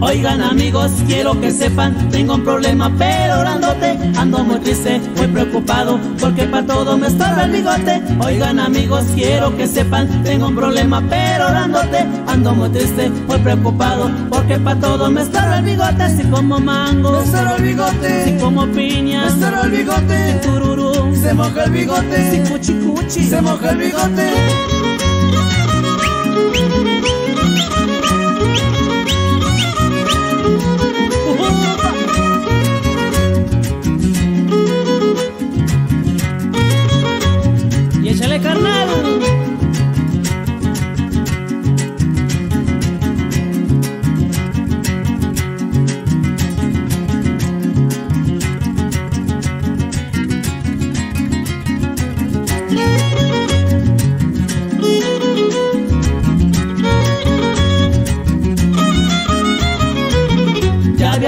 Oigan amigos, quiero que sepan, tengo un problema, pero orándote ando muy triste, muy preocupado, porque para todo me estorba el bigote. Oigan amigos, quiero que sepan, tengo un problema, pero orándote ando muy triste, muy preocupado, porque para todo me estorba el bigote. Si como mango, me estorba el bigote. Si como piña, me estorba el bigote. Si tururú, se moja el bigote. Si cuchi cuchi, se moja el bigote. carnal.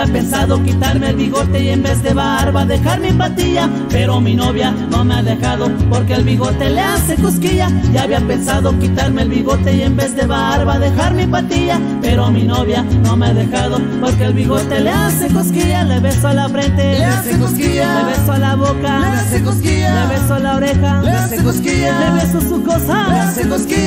Pensado quitarme el bigote y en vez de barba dejar mi patilla Pero mi novia no me ha dejado porque el bigote le hace cosquilla. Ya había pensado quitarme el bigote y en vez de barba dejar mi patilla Pero mi novia no me ha dejado porque el bigote le hace cosquilla. Le beso a la frente, le hace cosquilla. Le beso a la boca, le hace cosquilla. Le beso a la oreja, le hace cosquilla Le beso su cosa, le hace cosquilla